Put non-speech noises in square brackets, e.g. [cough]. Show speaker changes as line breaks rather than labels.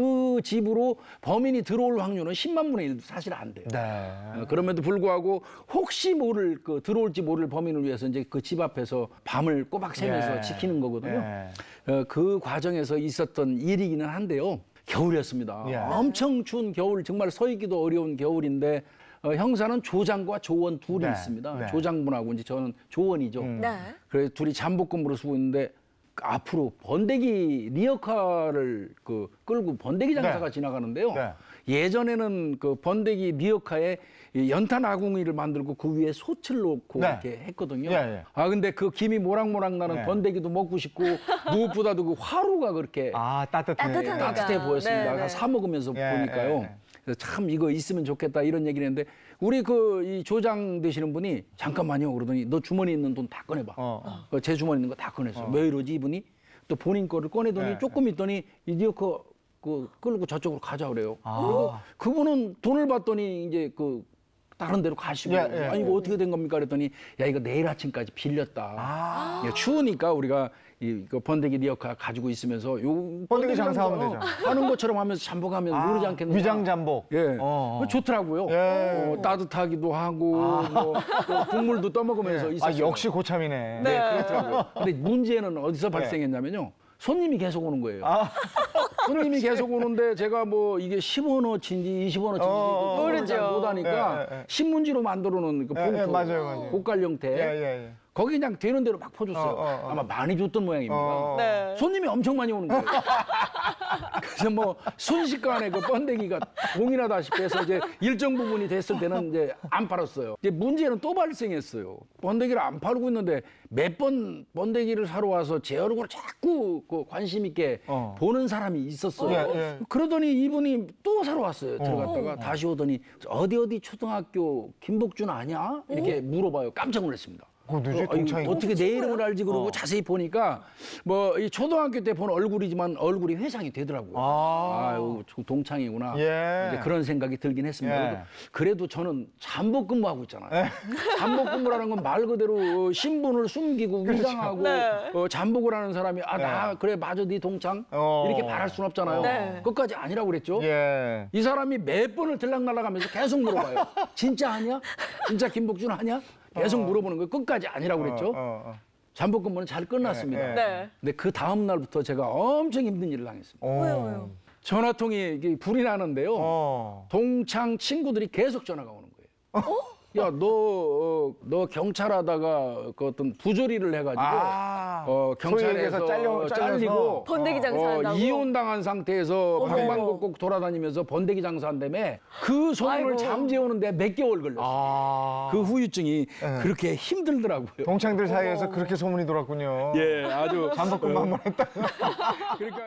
그 집으로 범인이 들어올 확률은 10만 분의 1도 사실 안 돼요.
네.
어, 그럼에도 불구하고 혹시 모를 그 들어올지 모를 범인을 위해서 이제 그 집 앞에서 밤을 꼬박 새면서
예.
지키는 거거든요.
예.
어, 그 과정에서 있었던 일이기는 한데요. 겨울이었습니다.
예.
엄청 추운 겨울, 정말 서 있기도 어려운 겨울인데 어, 형사는 조장과 조원 둘이
네.
있습니다.
네.
조장분하고 이제 저는 조원이죠.
음.
네.
그래서 둘이 잠복근무로 쓰고 있는데 앞으로 번데기 리어카를 그 끌고 번데기 장사가
네.
지나가는데요.
네.
예전에는 그 번데기 리어카에 이 연탄 아궁이를 만들고 그 위에 솥을 놓고
네.
이렇게 했거든요.
예, 예.
아 근데 그 김이 모락모락 나는
네.
번데기도 먹고 싶고 [laughs] 무엇보다도 그 화로가 그렇게
아, 따뜻해.
따뜻하니까.
따뜻해 보였습니다.
네,
아까
네.
사 먹으면서
예,
보니까요.
예, 예.
참 이거 있으면 좋겠다 이런 얘기를 했는데 우리 그 이 조장 되시는 분이 잠깐만요 그러더니 너 주머니에 있는 돈 다 꺼내봐.
어.
어, 제 주머니에 있는 거 다 꺼냈어. 왜 이러지 이분이? 또 본인 거를 꺼내더니
네,
조금 있더니 이 리어커 그 끌고 저쪽으로 가자 그래요.
아.
그리고 그분은 돈을 받더니 이제 그 다른 데로 가시고
예, 예.
아 이거 어떻게 된 겁니까 그랬더니 야 이거 내일 아침까지 빌렸다.
아.
예, 추우니까 우리가 이그 번데기 리어카 가지고 있으면서 요
번데기 장사하면
장사,
되죠.
하는 것처럼 하면서 잠복하면
아,
모르지 않겠느냐.
위장 잠복.
예,
어, 어.
좋더라고요.
예.
어, 따뜻하기도 하고 뭐, 또 국물도 떠먹으면서 [laughs]
아,
있었어요.
역시 고참이네.
네.
그렇더라고요. 근데 문제는 어디서 발생했냐면요. 손님이 계속 오는 거예요.
아. [laughs]
손님이 계속 오는데 제가 뭐 이게 10원어치인지 20원어치인지
어,
모르죠.
못하니까
예, 예, 예.
신문지로 만들어 놓은 그
예,
봉투
예, 맞아요, 맞아요.
고깔 형태
예, 예, 예.
거기 그냥 되는 대로 막 퍼줬어요.
어, 어, 어.
아마 많이 줬던 모양입니다.
어.
네.
손님이 엄청 많이 오는 거예요. [laughs] 그래서 뭐 순식간에 그 번데기가 공인하다시피 해서 이제 일정 부분이 됐을 때는 이제 안 팔았어요. 이제 문제는 또 발생했어요. 번데기를 안 팔고 있는데 몇 번 번데기를 사러 와서 제 얼굴을 자꾸 그 관심 있게
어.
보는 사람이 있었어요.
예, 예.
그러더니 이분이 또 사러 왔어요. 들어갔다가 다시 오더니 어디 어디 초등학교 김복준 아냐? 이렇게 물어봐요. 깜짝 놀랐습니다.
그거 누지?
어,
동창이.
어떻게 내 이름을 알지 그러고
어.
자세히 보니까 뭐 이 초등학교 때 본 얼굴이지만 얼굴이 회상이 되더라고요.
아.
아유 저 동창이구나.
예.
이제 그런 생각이 들긴 했습니다.
예.
그래도, 저는 잠복 근무하고 있잖아요. [laughs] 잠복 근무라는 건 말 그대로 신분을 숨기고 위장하고
네.
어, 잠복을 하는 사람이 아나
예.
그래 맞아 네 동창
어.
이렇게 말할 순 없잖아요.
네.
끝까지 아니라고 그랬죠.
예.
이 사람이 몇 번을 들락날락하면서 계속 물어봐요. 진짜 아니야? 진짜 김복준 아니야? 계속 물어보는 거예요. 끝까지 아니라고 그랬죠.
어, 어, 어.
잠복 근무는 잘 끝났습니다.
예, 예.
네.
근데 그 다음 날부터 제가 엄청 힘든 일을 당했습니다.
어.
왜요, 왜요?
전화통이 불이 나는데요.
어.
동창 친구들이 계속 전화가 오는 거예요. 야, 너, 어, 너 경찰하다가 그 어떤 부조리를 해가지고
아.
어, 경찰에서
얘기해서 잘려- 잘려서.
잘리고
번데기 장사한다고.
어, 이혼 당한 상태에서
어머.
방방곡곡 돌아다니면서 번데기 장사한다며 그 소문을
아이고.
잠재우는데 몇 개월 걸렸어요.
아.
그 후유증이
예.
그렇게 힘들더라고요.
동창들 사이에서 그렇게 소문이 돌았군요.
예, 아주
잠복근무 한번 했다. [laughs]
그러니까